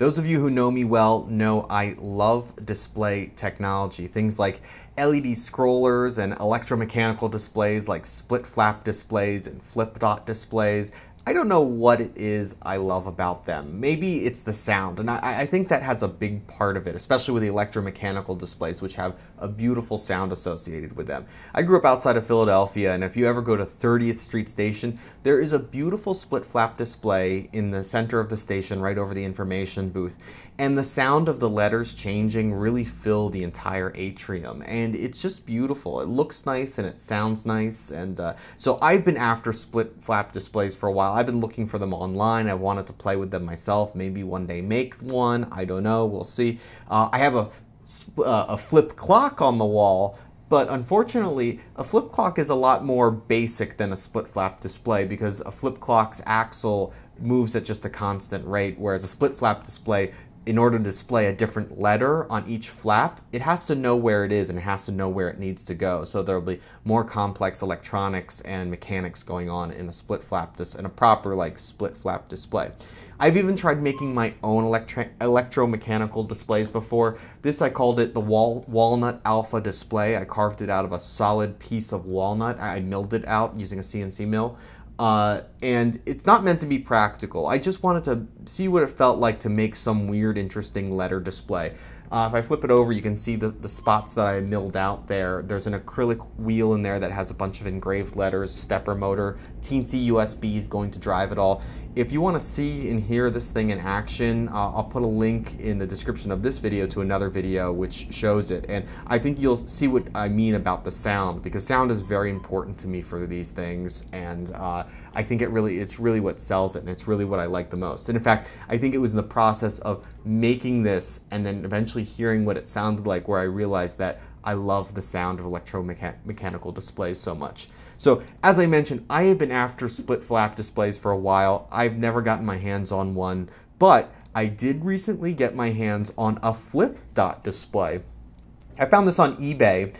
Those of you who know me well know I love display technology. Things like LED scrollers and electromechanical displays like split flap displays and flip dot displays. I don't know what it is I love about them. Maybe it's the sound, and I, I, think that has a big part of it, especially with the electromechanical displays, which have a beautiful sound associated with them. I grew up outside of Philadelphia, and if you ever go to 30th Street Station, there is a beautiful split flap display in the center of the station, right over the information booth, and the sound of the letters changing really fill the entire atrium and it's just beautiful it looks nice and it sounds nice and uh, so i've been after split flap displays for a while i've been looking for them online. I wanted to play with them myself. Maybe one day make one. I don't know. We'll see. Uh, i have a, uh, a flip clock on the wall but unfortunately, a flip clock is a lot more basic than a split flap display because a flip clock's axle moves at just a constant rate, whereas a split flap display in order to display a different letter on each flap, it has to know where it is and it has to know where it needs to go. So there'll be more complex electronics and mechanics going on in a split flap, dis- in a proper like split flap display. I've even tried making my own electro- electromechanical displays before. This I called it the wal- Walnut Alpha display. I carved it out of a solid piece of walnut. I milled it out using a CNC mill. Uh, and it's not meant to be practical. I just wanted to see what it felt like to make some weird, interesting letter display. Uh, if I flip it over, you can see the, the spots that I milled out there. There's an acrylic wheel in there that has a bunch of engraved letters, stepper motor, Teensy USB is going to drive it all. If you want to see and hear this thing in action, uh, I'll put a link in the description of this video to another video which shows it. And I think you'll see what I mean about the sound because sound is very important to me for these things. And uh, I think it really, it's really what sells it and it's really what I like the most. And in fact, I think it was in the process of making this and then eventually hearing what it sounded like where I realized that I love the sound of electromechanical displays so much. So as I mentioned, I have been after split flap displays for a while. I've never gotten my hands on one, but I did recently get my hands on a flip dot display. I found this on eBay.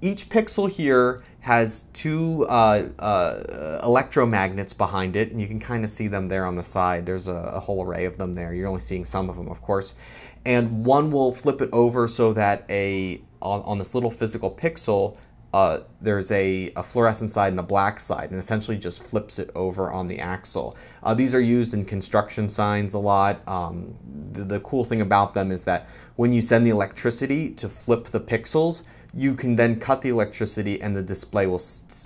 Each pixel here has two uh, uh, electromagnets behind it, and you can kind of see them there on the side. There's a, a, whole array of them there. You're only seeing some of them, of course. And one will flip it over so that a on, on this little physical pixel, uh, there's a, a, fluorescent side and a black side, and essentially just flips it over on the axle. Uh, these are used in construction signs a lot. Um, the, the, cool thing about them is that when you send the electricity to flip the pixels, you can then cut the electricity and the display will,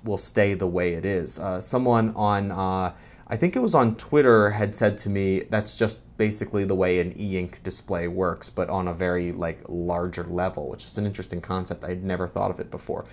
will stay the way it is. Uh, someone on, uh, I think it was on Twitter, had said to me that's just basically the way an e-ink display works, but on a very like larger level, which is an interesting concept. I'd never thought of it before.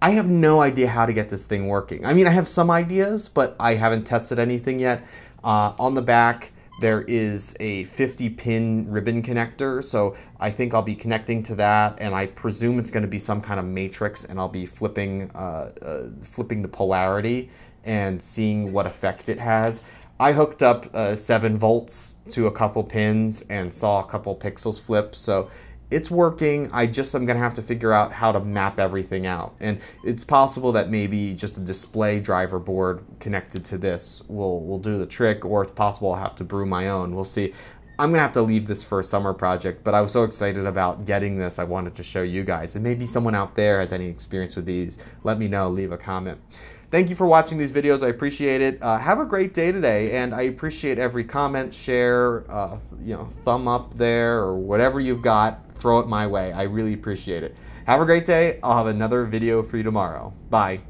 I have no idea how to get this thing working. I mean, I have some ideas, but I haven't tested anything yet. Uh, on the back, there is a 50 pin ribbon connector, so I think I'll be connecting to that, and I presume it's going to be some kind of matrix, and I'll be flipping, uh, uh, flipping the polarity and seeing what effect it has. I hooked up uh, 7 volts to a couple pins and saw a couple pixels flip, so it's working. I just am gonna have to figure out how to map everything out. And it's possible that maybe just a display driver board connected to this will, will do the trick, or it's possible I'll have to brew my own. We'll see. I'm gonna have to leave this for a summer project, but I was so excited about getting this, I wanted to show you guys. And maybe someone out there has any experience with these. Let me know, leave a comment. Thank you for watching these videos. I appreciate it. Uh, have a great day today, and I appreciate every comment, share, uh, you know, thumb up there, or whatever you've got. Throw it my way. I really appreciate it. Have a great day. I'll have another video for you tomorrow. Bye.